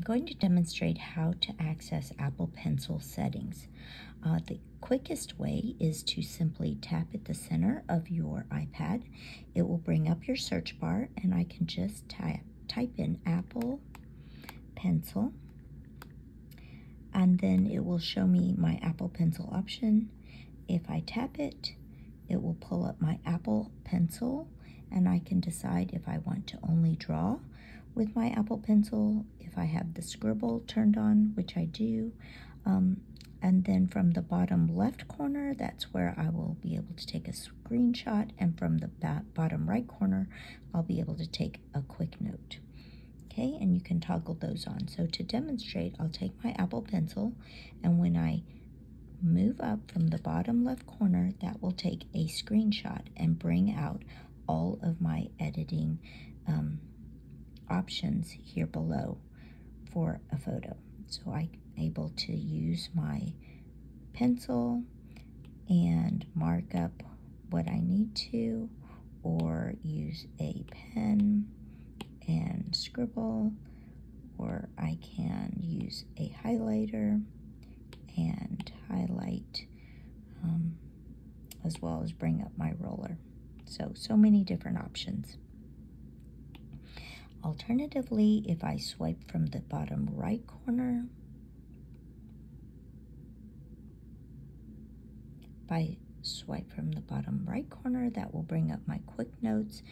I'm going to demonstrate how to access Apple Pencil settings. Uh, the quickest way is to simply tap at the center of your iPad. It will bring up your search bar and I can just type, type in Apple Pencil and then it will show me my Apple Pencil option. If I tap it, it will pull up my Apple Pencil and I can decide if I want to only draw with my Apple Pencil, if I have the scribble turned on, which I do. Um, and then from the bottom left corner, that's where I will be able to take a screenshot. And from the bottom right corner, I'll be able to take a quick note. Okay, and you can toggle those on. So to demonstrate, I'll take my Apple Pencil, and when I move up from the bottom left corner, that will take a screenshot and bring out all of my editing options here below for a photo. So I'm able to use my pencil and mark up what I need to or use a pen and scribble or I can use a highlighter and highlight um, as well as bring up my roller. So, so many different options. Alternatively, if I swipe from the bottom right corner, if I swipe from the bottom right corner, that will bring up my quick notes.